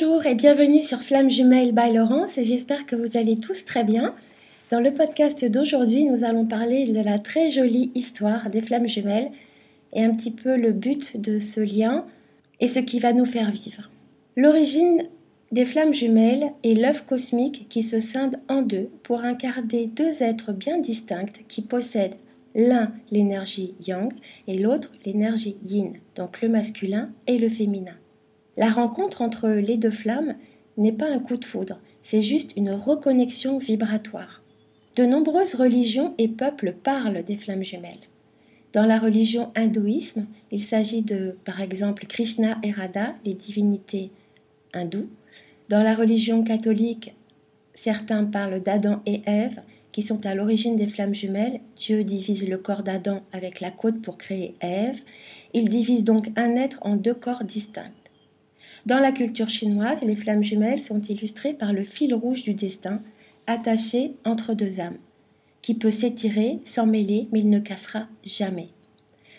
Bonjour et bienvenue sur Flamme Jumelle by Laurence et j'espère que vous allez tous très bien. Dans le podcast d'aujourd'hui, nous allons parler de la très jolie histoire des flammes jumelles et un petit peu le but de ce lien et ce qui va nous faire vivre. L'origine des flammes jumelles est l'œuf cosmique qui se scinde en deux pour incarner deux êtres bien distincts qui possèdent l'un l'énergie yang et l'autre l'énergie yin, donc le masculin et le féminin. La rencontre entre les deux flammes n'est pas un coup de foudre, c'est juste une reconnexion vibratoire. De nombreuses religions et peuples parlent des flammes jumelles. Dans la religion hindouisme, il s'agit de, par exemple, Krishna et Radha, les divinités hindoues. Dans la religion catholique, certains parlent d'Adam et Ève, qui sont à l'origine des flammes jumelles. Dieu divise le corps d'Adam avec la côte pour créer Ève. Il divise donc un être en deux corps distincts. Dans la culture chinoise, les flammes jumelles sont illustrées par le fil rouge du destin, attaché entre deux âmes, qui peut s'étirer, s'emmêler, mais il ne cassera jamais.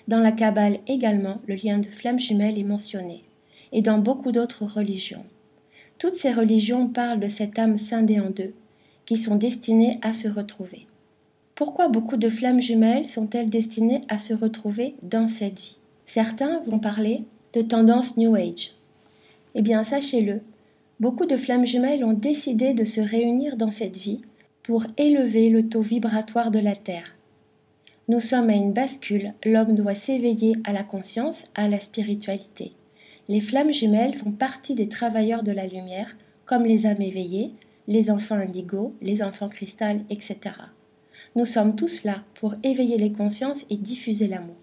Dans la Kabbale également, le lien de flammes jumelles est mentionné, et dans beaucoup d'autres religions. Toutes ces religions parlent de cette âme scindée en deux, qui sont destinées à se retrouver. Pourquoi beaucoup de flammes jumelles sont-elles destinées à se retrouver dans cette vie? Certains vont parler de tendance New Age, eh bien, sachez-le, beaucoup de flammes jumelles ont décidé de se réunir dans cette vie pour élever le taux vibratoire de la Terre. Nous sommes à une bascule, l'homme doit s'éveiller à la conscience, à la spiritualité. Les flammes jumelles font partie des travailleurs de la lumière, comme les âmes éveillées, les enfants indigo, les enfants cristal, etc. Nous sommes tous là pour éveiller les consciences et diffuser l'amour.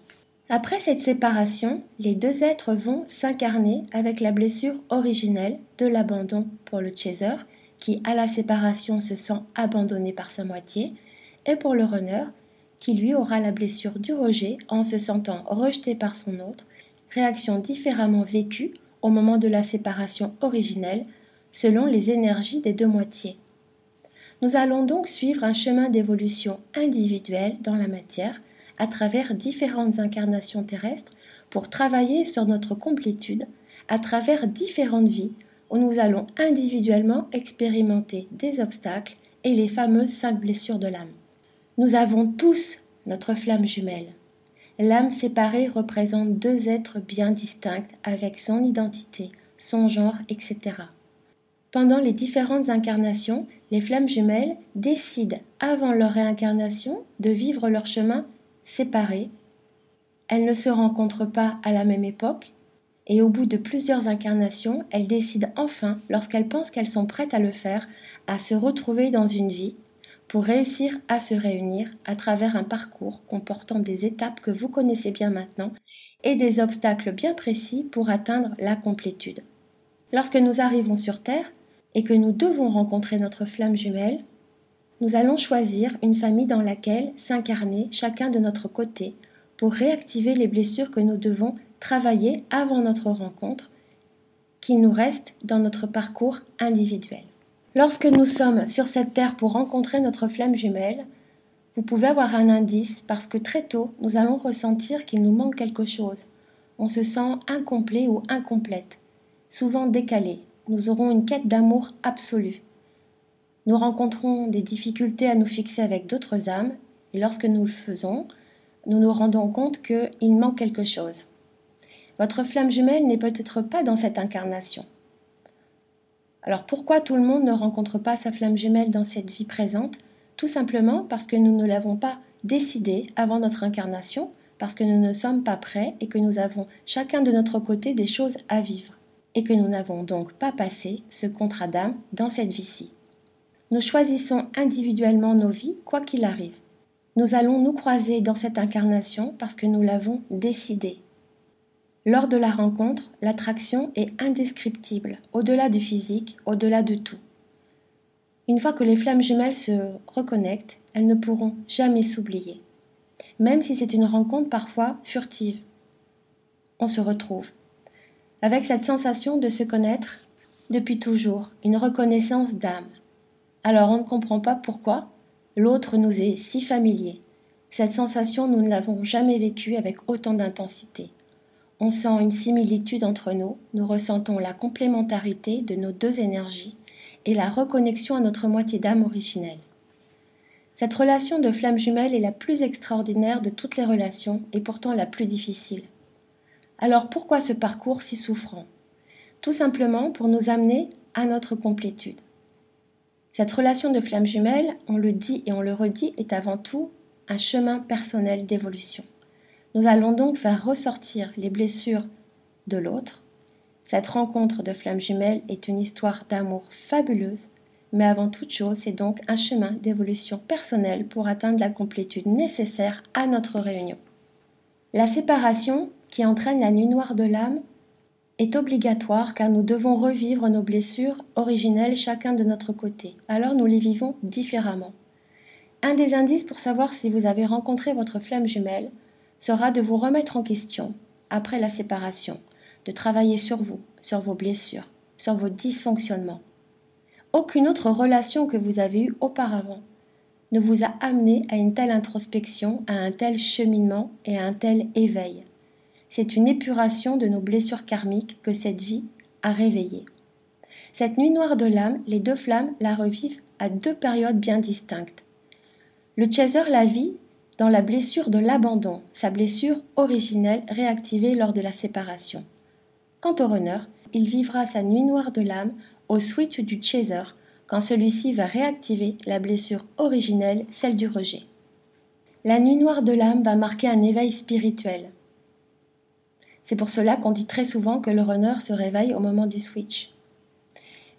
Après cette séparation, les deux êtres vont s'incarner avec la blessure originelle de l'abandon pour le chaser, qui à la séparation se sent abandonné par sa moitié, et pour le runner, qui lui aura la blessure du rejet en se sentant rejeté par son autre, réaction différemment vécue au moment de la séparation originelle, selon les énergies des deux moitiés. Nous allons donc suivre un chemin d'évolution individuelle dans la matière à travers différentes incarnations terrestres pour travailler sur notre complétude à travers différentes vies où nous allons individuellement expérimenter des obstacles et les fameuses cinq blessures de l'âme. Nous avons tous notre flamme jumelle. L'âme séparée représente deux êtres bien distincts avec son identité, son genre, etc. Pendant les différentes incarnations, les flammes jumelles décident, avant leur réincarnation, de vivre leur chemin séparées, elles ne se rencontrent pas à la même époque, et au bout de plusieurs incarnations, elles décident enfin, lorsqu'elles pensent qu'elles sont prêtes à le faire, à se retrouver dans une vie pour réussir à se réunir à travers un parcours comportant des étapes que vous connaissez bien maintenant et des obstacles bien précis pour atteindre la complétude. Lorsque nous arrivons sur Terre et que nous devons rencontrer notre flamme jumelle, nous allons choisir une famille dans laquelle s'incarner chacun de notre côté pour réactiver les blessures que nous devons travailler avant notre rencontre, qui nous restent dans notre parcours individuel. Lorsque nous sommes sur cette terre pour rencontrer notre flamme jumelle, vous pouvez avoir un indice parce que très tôt, nous allons ressentir qu'il nous manque quelque chose. On se sent incomplet ou incomplète, souvent décalé. Nous aurons une quête d'amour absolue. Nous rencontrons des difficultés à nous fixer avec d'autres âmes, et lorsque nous le faisons, nous nous rendons compte qu'il manque quelque chose. Votre flamme jumelle n'est peut-être pas dans cette incarnation. Alors pourquoi tout le monde ne rencontre pas sa flamme jumelle dans cette vie présente? Tout simplement parce que nous ne l'avons pas décidé avant notre incarnation, parce que nous ne sommes pas prêts et que nous avons chacun de notre côté des choses à vivre, et que nous n'avons donc pas passé ce contrat d'âme dans cette vie-ci. Nous choisissons individuellement nos vies, quoi qu'il arrive. Nous allons nous croiser dans cette incarnation parce que nous l'avons décidé. Lors de la rencontre, l'attraction est indescriptible, au-delà du physique, au-delà de tout. Une fois que les flammes jumelles se reconnectent, elles ne pourront jamais s'oublier. Même si c'est une rencontre parfois furtive. On se retrouve. Avec cette sensation de se connaître depuis toujours, une reconnaissance d'âme, alors on ne comprend pas pourquoi l'autre nous est si familier. Cette sensation, nous ne l'avons jamais vécue avec autant d'intensité. On sent une similitude entre nous, nous ressentons la complémentarité de nos deux énergies et la reconnexion à notre moitié d'âme originelle. Cette relation de flamme jumelle est la plus extraordinaire de toutes les relations et pourtant la plus difficile. Alors pourquoi ce parcours si souffrant? Tout simplement pour nous amener à notre complétude. Cette relation de flamme jumelle, on le dit et on le redit, est avant tout un chemin personnel d'évolution. Nous allons donc faire ressortir les blessures de l'autre. Cette rencontre de flamme jumelle est une histoire d'amour fabuleuse, mais avant toute chose, c'est donc un chemin d'évolution personnelle pour atteindre la complétude nécessaire à notre réunion. La séparation, qui entraîne la nuit noire de l'âme, est obligatoire car nous devons revivre nos blessures originelles chacun de notre côté. Alors nous les vivons différemment. Un des indices pour savoir si vous avez rencontré votre flamme jumelle sera de vous remettre en question après la séparation, de travailler sur vous, sur vos blessures, sur vos dysfonctionnements. Aucune autre relation que vous avez eue auparavant ne vous a amené à une telle introspection, à un tel cheminement et à un tel éveil. C'est une épuration de nos blessures karmiques que cette vie a réveillées. Cette nuit noire de l'âme, les deux flammes la revivent à deux périodes bien distinctes. Le chaser la vit dans la blessure de l'abandon, sa blessure originelle réactivée lors de la séparation. Quant au runner, il vivra sa nuit noire de l'âme au switch du chaser quand celui-ci va réactiver la blessure originelle, celle du rejet. La nuit noire de l'âme va marquer un éveil spirituel, c'est pour cela qu'on dit très souvent que le runner se réveille au moment du switch.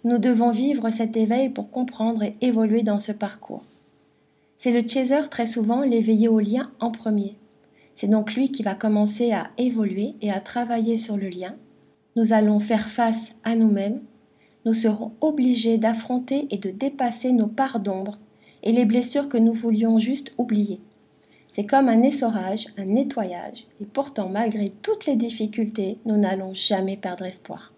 Nous devons vivre cet éveil pour comprendre et évoluer dans ce parcours. C'est le chaser très souvent l'éveillé au lien en premier. C'est donc lui qui va commencer à évoluer et à travailler sur le lien. Nous allons faire face à nous-mêmes. Nous serons obligés d'affronter et de dépasser nos parts d'ombre et les blessures que nous voulions juste oublier. Comme un essorage, un nettoyage, et pourtant malgré toutes les difficultés, nous n'allons jamais perdre espoir.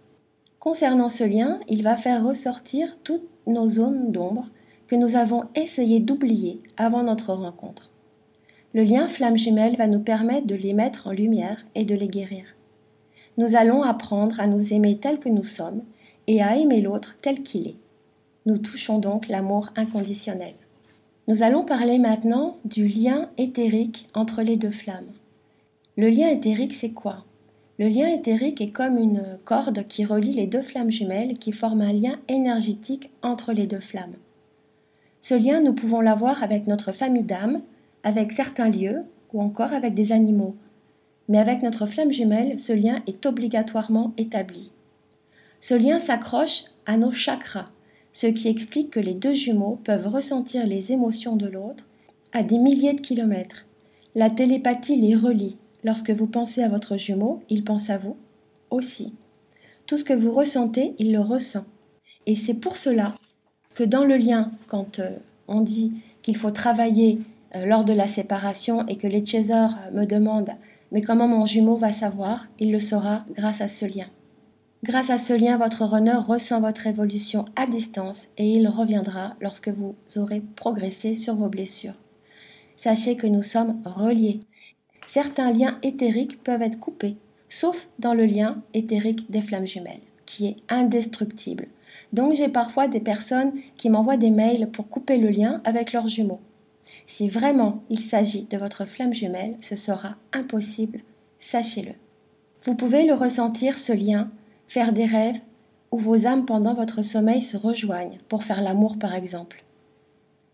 Concernant ce lien, il va faire ressortir toutes nos zones d'ombre que nous avons essayé d'oublier avant notre rencontre. Le lien flamme jumelle va nous permettre de les mettre en lumière et de les guérir. Nous allons apprendre à nous aimer tel que nous sommes et à aimer l'autre tel qu'il est. Nous touchons donc l'amour inconditionnel. Nous allons parler maintenant du lien éthérique entre les deux flammes. Le lien éthérique, c'est quoi? Le lien éthérique est comme une corde qui relie les deux flammes jumelles qui forment un lien énergétique entre les deux flammes. Ce lien, nous pouvons l'avoir avec notre famille d'âme, avec certains lieux ou encore avec des animaux. Mais avec notre flamme jumelle, ce lien est obligatoirement établi. Ce lien s'accroche à nos chakras, ce qui explique que les deux jumeaux peuvent ressentir les émotions de l'autre à des milliers de kilomètres. La télépathie les relie. Lorsque vous pensez à votre jumeau, il pense à vous aussi. Tout ce que vous ressentez, il le ressent. Et c'est pour cela que dans le lien, quand euh, on dit qu'il faut travailler euh, lors de la séparation et que les chasers me demandent mais comment mon jumeau va savoir, il le saura grâce à ce lien. Grâce à ce lien, votre runner ressent votre évolution à distance et il reviendra lorsque vous aurez progressé sur vos blessures. Sachez que nous sommes reliés. Certains liens éthériques peuvent être coupés, sauf dans le lien éthérique des flammes jumelles, qui est indestructible. Donc j'ai parfois des personnes qui m'envoient des mails pour couper le lien avec leurs jumeaux. Si vraiment il s'agit de votre flamme jumelle, ce sera impossible, sachez-le. Vous pouvez le ressentir, ce lien, faire des rêves où vos âmes pendant votre sommeil se rejoignent pour faire l'amour par exemple.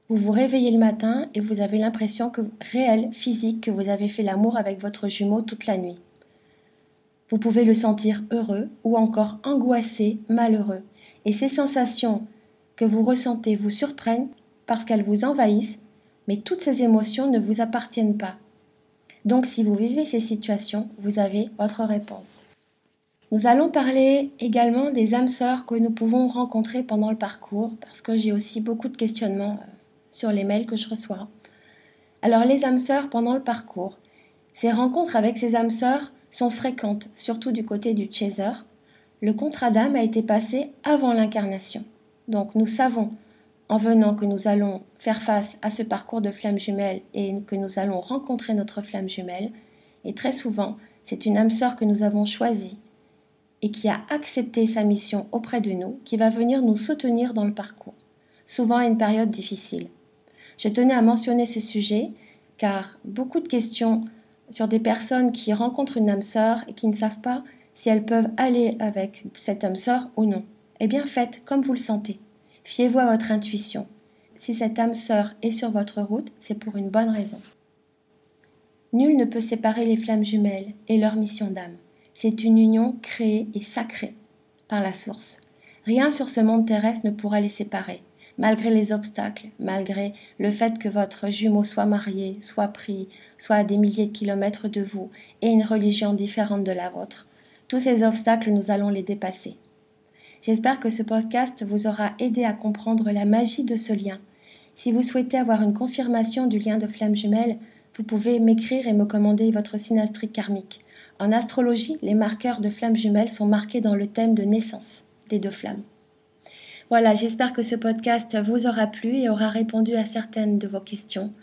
Vous vous réveillez le matin et vous avez l'impression que réel, physique, que vous avez fait l'amour avec votre jumeau toute la nuit. Vous pouvez le sentir heureux ou encore angoissé, malheureux. Et ces sensations que vous ressentez vous surprennent parce qu'elles vous envahissent, mais toutes ces émotions ne vous appartiennent pas. Donc si vous vivez ces situations, vous avez votre réponse. Nous allons parler également des âmes sœurs que nous pouvons rencontrer pendant le parcours, parce que j'ai aussi beaucoup de questionnements euh, sur les mails que je reçois. Alors les âmes sœurs pendant le parcours. Ces rencontres avec ces âmes sœurs sont fréquentes, surtout du côté du chaser. Le contrat d'âme a été passé avant l'incarnation. Donc nous savons en venant que nous allons faire face à ce parcours de flamme jumelle et que nous allons rencontrer notre flamme jumelle. Et très souvent, C'est une âme sœur que nous avons choisie et qui a accepté sa mission auprès de nous, qui va venir nous soutenir dans le parcours, souvent à une période difficile. Je tenais à mentionner ce sujet car beaucoup de questions sur des personnes qui rencontrent une âme sœur et qui ne savent pas si elles peuvent aller avec cette âme sœur ou non. Eh bien, faites comme vous le sentez. Fiez-vous à votre intuition. Si cette âme sœur est sur votre route, c'est pour une bonne raison. Nul ne peut séparer les flammes jumelles et leur mission d'âme. C'est une union créée et sacrée par la source. Rien sur ce monde terrestre ne pourra les séparer, malgré les obstacles, malgré le fait que votre jumeau soit marié, soit pris, soit à des milliers de kilomètres de vous, et une religion différente de la vôtre. Tous ces obstacles, nous allons les dépasser. J'espère que ce podcast vous aura aidé à comprendre la magie de ce lien. Si vous souhaitez avoir une confirmation du lien de flamme jumelle, vous pouvez m'écrire et me commander votre synastrie karmique. En astrologie, les marqueurs de flammes jumelles sont marqués dans le thème de naissance des deux flammes. Voilà, j'espère que ce podcast vous aura plu et aura répondu à certaines de vos questions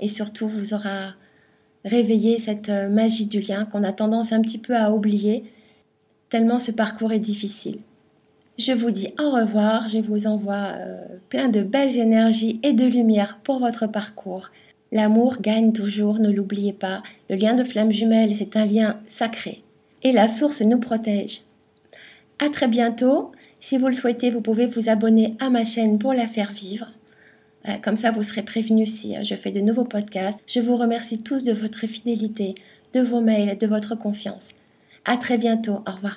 et surtout vous aura réveillé cette magie du lien qu'on a tendance un petit peu à oublier tellement ce parcours est difficile. Je vous dis au revoir, je vous envoie euh, plein de belles énergies et de lumière pour votre parcours. L'amour gagne toujours, ne l'oubliez pas. Le lien de flamme jumelle, c'est un lien sacré. Et la source nous protège. À très bientôt. Si vous le souhaitez, vous pouvez vous abonner à ma chaîne pour la faire vivre. Euh, comme ça, vous serez prévenu si euh, je fais de nouveaux podcasts. Je vous remercie tous de votre fidélité, de vos mails, de votre confiance. À très bientôt. Au revoir.